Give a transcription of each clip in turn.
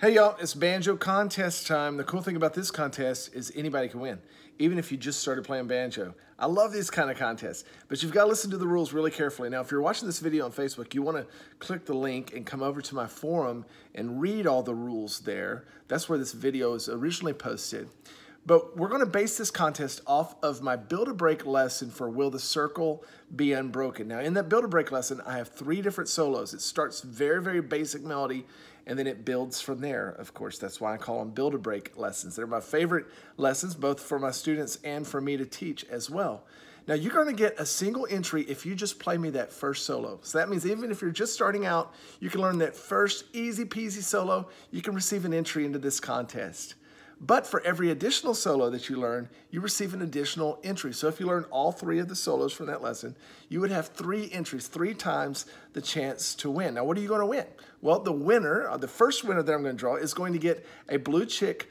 Hey y'all, it's banjo contest time. The cool thing about this contest is anybody can win, even if you just started playing banjo. I love these kind of contests, but you've got to listen to the rules really carefully. Now, if you're watching this video on Facebook, you want to click the link and come over to my forum and read all the rules there. That's where this video is originally posted. But we're going to base this contest off of my Build-A-Break lesson for Will the Circle Be Unbroken. Now, in that Build-A-Break lesson, I have three different solos. It starts very, very basic melody, and then it builds from there. Of course, that's why I call them Build-A-Break lessons. They're my favorite lessons, both for my students and for me to teach as well. Now, you're going to get a single entry if you just play me that first solo. So that means even if you're just starting out, you can learn that first easy peasy solo, you can receive an entry into this contest. But for every additional solo that you learn, you receive an additional entry. So if you learn all three of the solos from that lesson, you would have three entries, three times the chance to win. Now, what are you going to win? Well, the winner, uh, the first winner that I'm going to draw is going to get a blue chick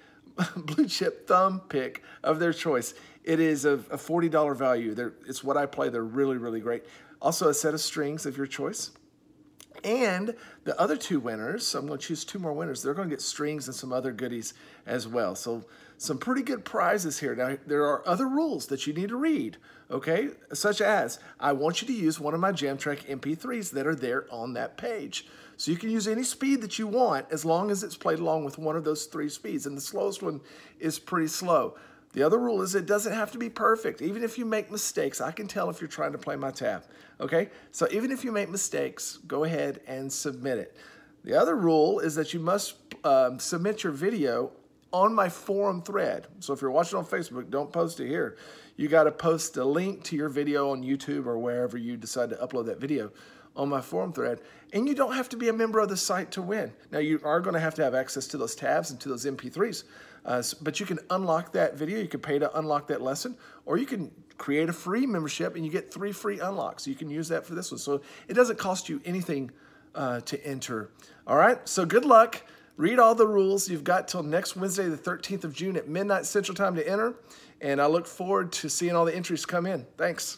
blue chip thumb pick of their choice. It is a, a $40 value. They're, it's what I play. They're really, really great. Also, a set of strings of your choice. And the other two winners, so I'm to choose two more winners, they're going to get strings and some other goodies as well. So some pretty good prizes here. Now, there are other rules that you need to read, okay? Such as, I want you to use one of my Jamtrack MP3s that are there on that page. So you can use any speed that you want as long as it's played along with one of those three speeds. And the slowest one is pretty slow. The other rule is it doesn't have to be perfect. Even if you make mistakes, I can tell if you're trying to play my tab, okay? So even if you make mistakes, go ahead and submit it. The other rule is that you must um, submit your video on my forum thread. So if you're watching on Facebook, don't post it here. You got to post a link to your video on YouTube or wherever you decide to upload that video on my forum thread. And you don't have to be a member of the site to win. Now, you are going to have to have access to those tabs and to those MP3s. Uh, but you can unlock that video. You can pay to unlock that lesson, or you can create a free membership and you get three free unlocks. You can use that for this one. So it doesn't cost you anything uh, to enter. All right, so good luck. Read all the rules. You've got till next Wednesday, the 13th of June at midnight Central Time to enter. And I look forward to seeing all the entries come in. Thanks.